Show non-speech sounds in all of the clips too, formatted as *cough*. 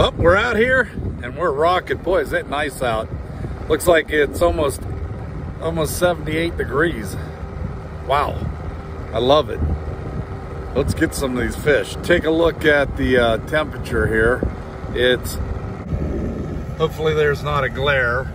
Well, we're out here and we're rocking. Boy, is it nice out. Looks like it's almost almost 78 degrees. Wow, I love it. Let's get some of these fish. Take a look at the uh, temperature here. It's, hopefully there's not a glare,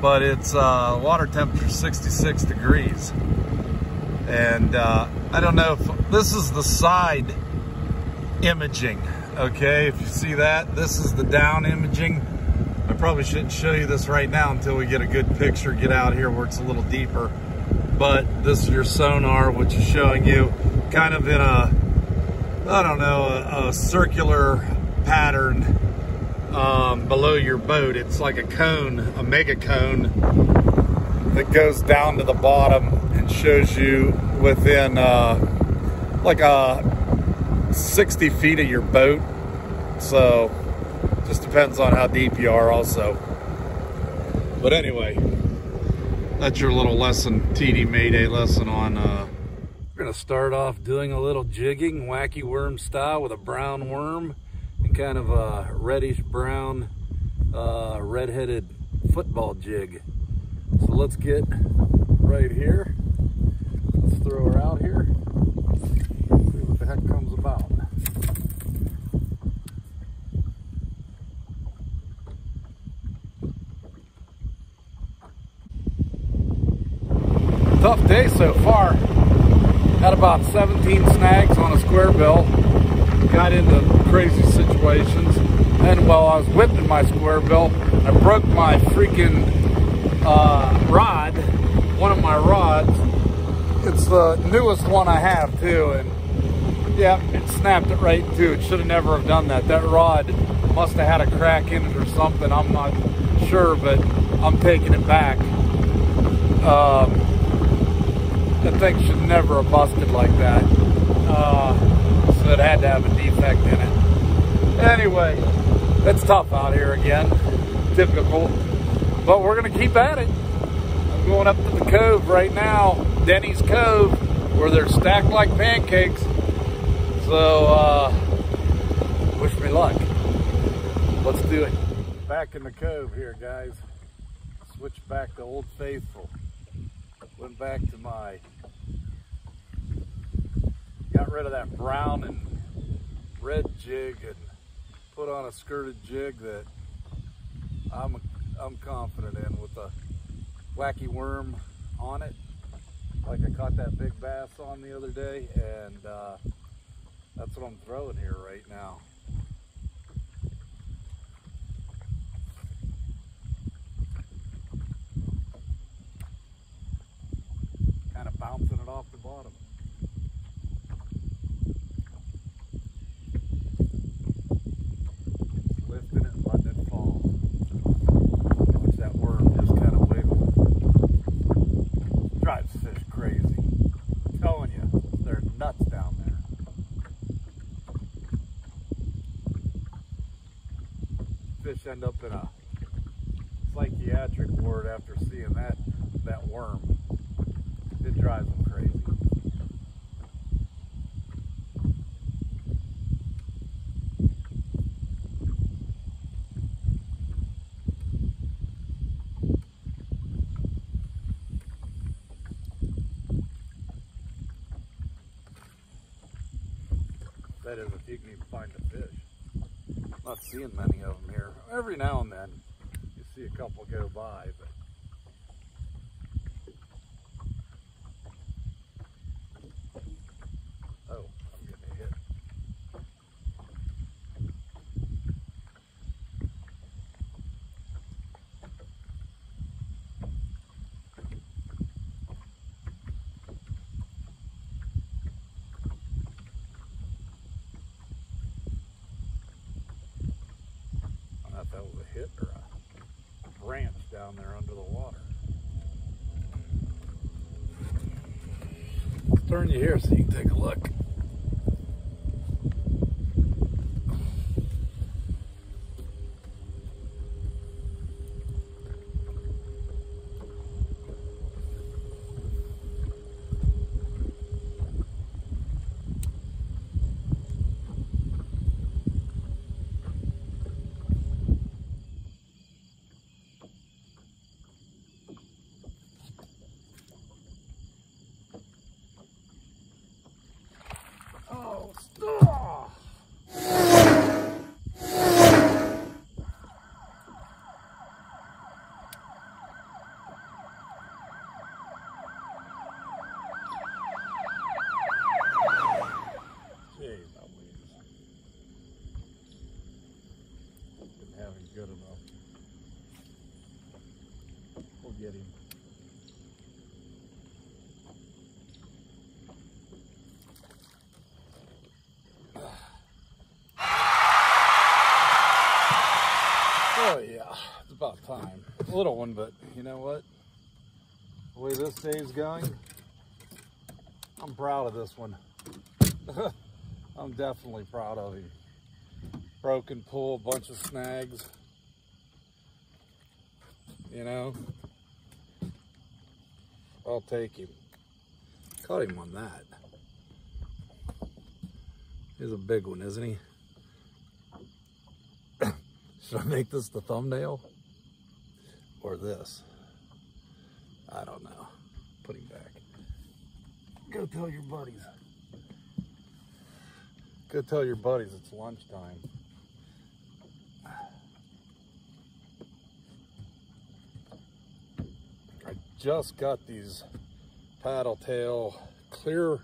but it's uh, water temperature 66 degrees. And uh, I don't know if, this is the side imaging, okay? If you see that, this is the down imaging. I probably shouldn't show you this right now until we get a good picture, get out here where it's a little deeper. But this is your sonar, which is showing you kind of in a, I don't know, a, a circular pattern um, below your boat. It's like a cone, a mega cone that goes down to the bottom and shows you within uh, like a 60 feet of your boat. So just depends on how deep you are also. But anyway, that's your little lesson, TD Mayday lesson on, uh, we're gonna start off doing a little jigging, wacky worm style with a brown worm and kind of a reddish brown, uh, red-headed football jig. So let's get right here. Let's throw her out here. See what the heck comes about. Tough day so far. Had about 17 snags on a square bill. Got into crazy situations. And while I was whipping my square bill, I broke my freaking uh, rod, one of my rods. It's the newest one I have too. And yeah, it snapped it right too. It should have never have done that. That rod must have had a crack in it or something. I'm not sure, but I'm taking it back. Um, that thing should never have busted like that. Uh, so it had to have a defect in it. Anyway, it's tough out here again. Typical. But we're going to keep at it. I'm going up to the cove right now, Denny's Cove, where they're stacked like pancakes. So, uh, wish me luck. Let's do it. Back in the cove here, guys. Switch back to Old Faithful. Went back to my got rid of that brown and red jig and put on a skirted jig that I'm I'm confident in with a wacky worm on it like I caught that big bass on the other day and uh, that's what I'm throwing here right now. Kind of bouncing it off the bottom. lifting it and letting it fall. Watch that worm just kind of wiggle. Drives fish crazy. I'm telling you, they're nuts down there. Fish end up in a psychiatric ward after seeing that that worm. It drives them crazy. That is, if you can even find a fish. Not seeing many of them here. Every now and then, you see a couple go by, but oh, I'm getting hit. I don't know if that was a hit or a branch down there under the water. I'll turn you here so you can take a look. good enough. We'll get him. Oh yeah, it's about time. A little one, but you know what? The way this day's going, I'm proud of this one. *laughs* I'm definitely proud of him. Broken pull, bunch of snags. You know, I'll take him. Caught him on that. He's a big one, isn't he? *coughs* Should I make this the thumbnail? Or this? I don't know. Put him back. Go tell your buddies. Go tell your buddies it's lunchtime. Just got these paddle tail clear,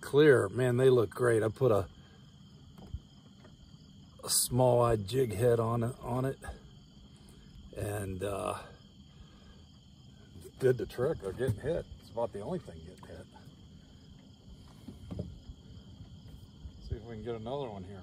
clear. Man, they look great. I put a a small eyed jig head on it on it. And uh good to trick. Or getting hit. It's about the only thing getting hit. See if we can get another one here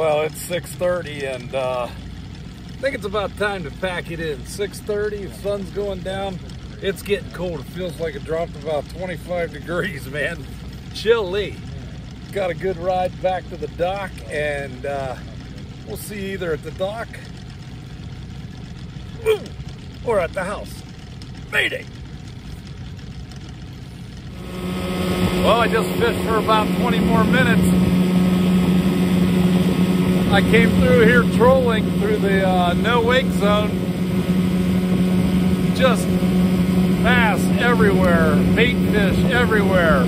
Well, it's 6.30 and uh, I think it's about time to pack it in. 6.30, sun's going down. It's getting cold. It feels like it dropped about 25 *laughs* degrees, man. Chilly. Got a good ride back to the dock and uh, we'll see either at the dock *clears throat* or at the house. Mayday! Well, I just fished for about 20 more minutes. I came through here trolling through the uh, no wake zone. Just bass everywhere, bait fish everywhere.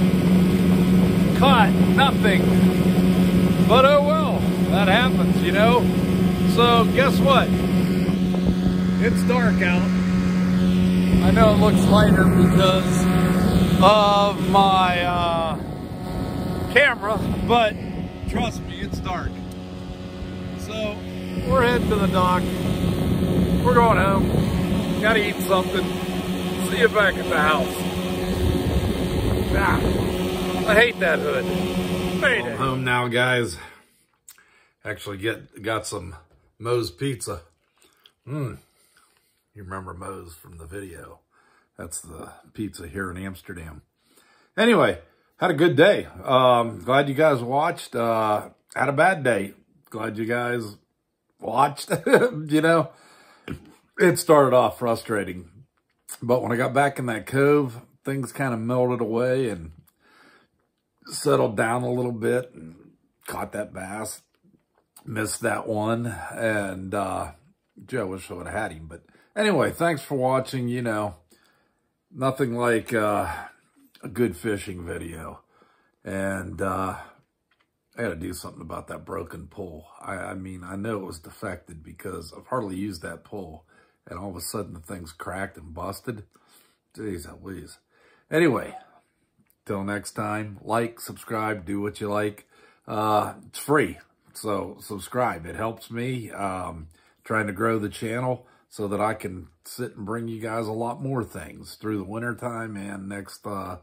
Caught nothing. But oh well, that happens, you know. So guess what? It's dark out. I know it looks lighter because of my uh, camera, but trust me, it's dark. We're heading to the dock. We're going home. Gotta eat something. See you back at the house. Ah, I hate that hood. Hate it. Home now, guys. Actually get got some Moe's Pizza. Mmm. You remember Moe's from the video. That's the pizza here in Amsterdam. Anyway, had a good day. Um, glad you guys watched. Uh, had a bad day glad you guys watched, *laughs* you know. It started off frustrating. But when I got back in that cove, things kind of melted away and settled down a little bit and caught that bass. Missed that one. And uh, Joe wish I would have had him. But anyway, thanks for watching. You know, nothing like uh, a good fishing video. And uh, I got to do something about that broken pull. I, I, mean, I know it was defected because I've hardly used that pull. And all of a sudden the thing's cracked and busted. Jeez Louise. Anyway, till next time, like, subscribe, do what you like. Uh, it's free. So subscribe. It helps me um, trying to grow the channel so that I can sit and bring you guys a lot more things through the wintertime and next uh,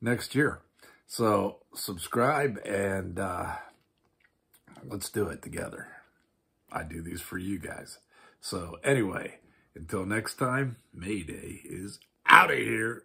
next year. So subscribe and uh, let's do it together. I do these for you guys. So anyway, until next time, Mayday is out of here.